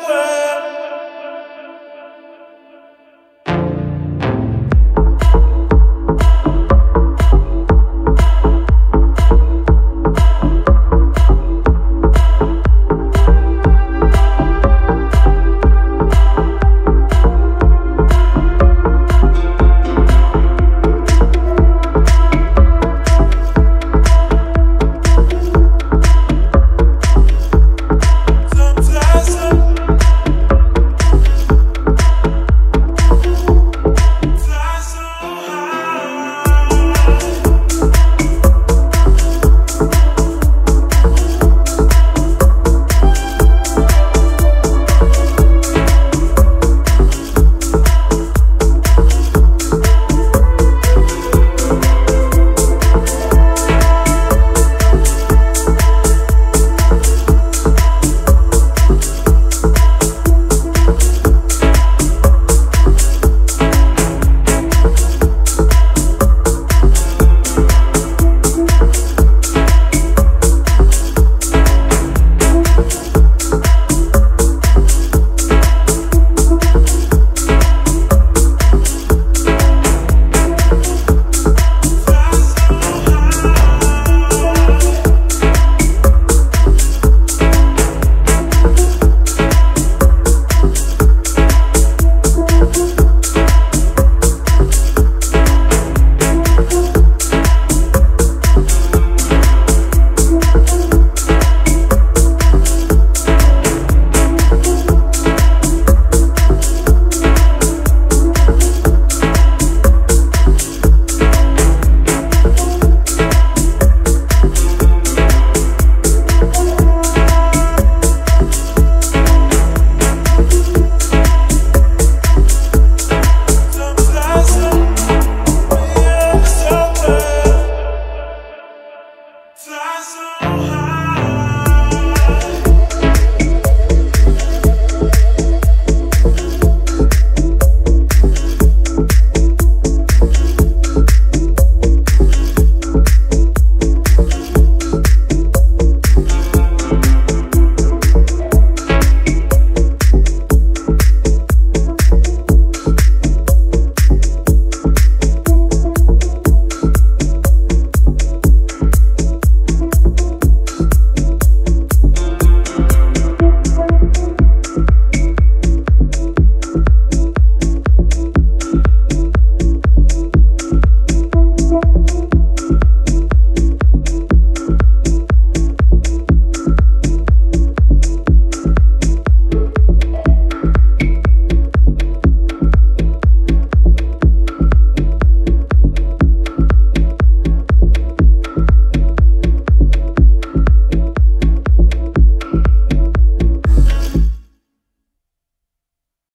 the world.